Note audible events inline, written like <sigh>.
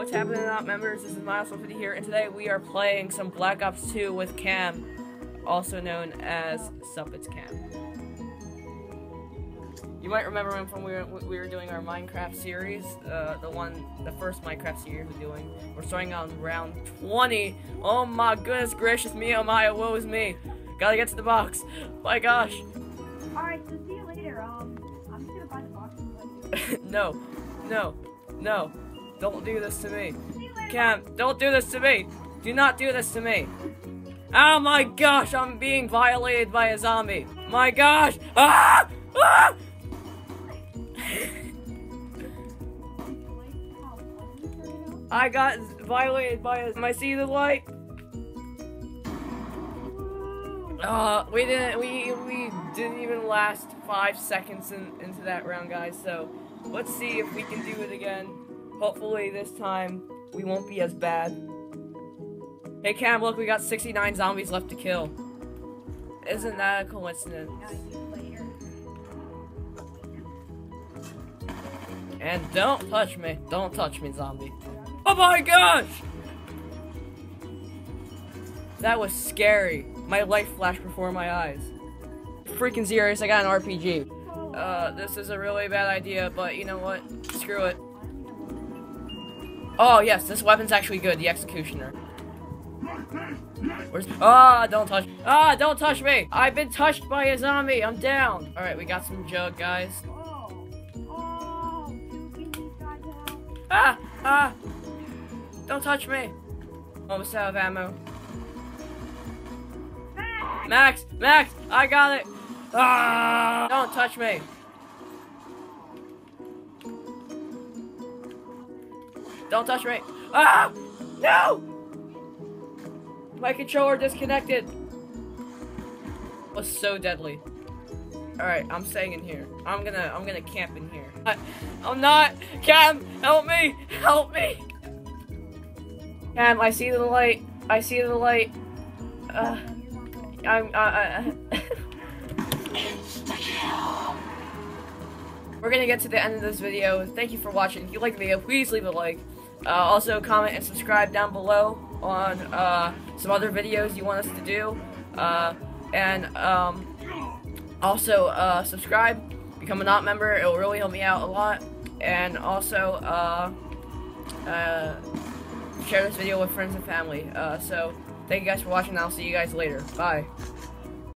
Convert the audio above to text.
up happening up members? This is Mineops 150 here, and today we are playing some Black Ops 2 with Cam, also known as Suppitscam. You might remember him from we were, we were doing our Minecraft series, uh, the one, the first Minecraft series we're doing. We're starting on round 20. Oh my goodness gracious me, oh my, woe is me. Gotta get to the box. My gosh. Alright, so see you later. Um, I'm just gonna buy the box and <laughs> let you. no, no, no. Don't do this to me. See. Cam, don't do this to me. Do not do this to me. Oh my gosh, I'm being violated by a zombie. My gosh. Ah! Ah! I got violated by a. Am I seeing the light? Uh, we didn't. We we didn't even last five seconds in, into that round, guys. So let's see if we can do it again. Hopefully this time we won't be as bad. Hey Cam, look, we got 69 zombies left to kill. Isn't that a coincidence? And don't touch me. Don't touch me, zombie. Oh my gosh! That was scary. My life flashed before my eyes. Freaking serious, I got an RPG. Uh, this is a really bad idea, but you know what? Screw it. Oh, yes, this weapon's actually good, the Executioner. Where's- Ah, don't touch- Ah, don't touch me! I've been touched by a zombie, I'm down! Alright, we got some jug, guys. Oh, oh. Ah! Ah! Don't touch me! Almost out of ammo. Max! Max! I got it! Ah! Don't touch me! Don't touch me! Ah! No! My controller disconnected! Was so deadly. Alright, I'm staying in here. I'm gonna I'm gonna camp in here. I, I'm not Cam, help me! Help me! Cam, I see the light. I see the light. Uh, I'm uh, uh <laughs> We're gonna get to the end of this video. Thank you for watching. If you like the video, please leave a like. Uh, also, comment and subscribe down below on uh, some other videos you want us to do. Uh, and um, also, uh, subscribe, become a not member. It will really help me out a lot. And also, uh, uh, share this video with friends and family. So, thank you guys for watching. I'll see you guys later. Bye.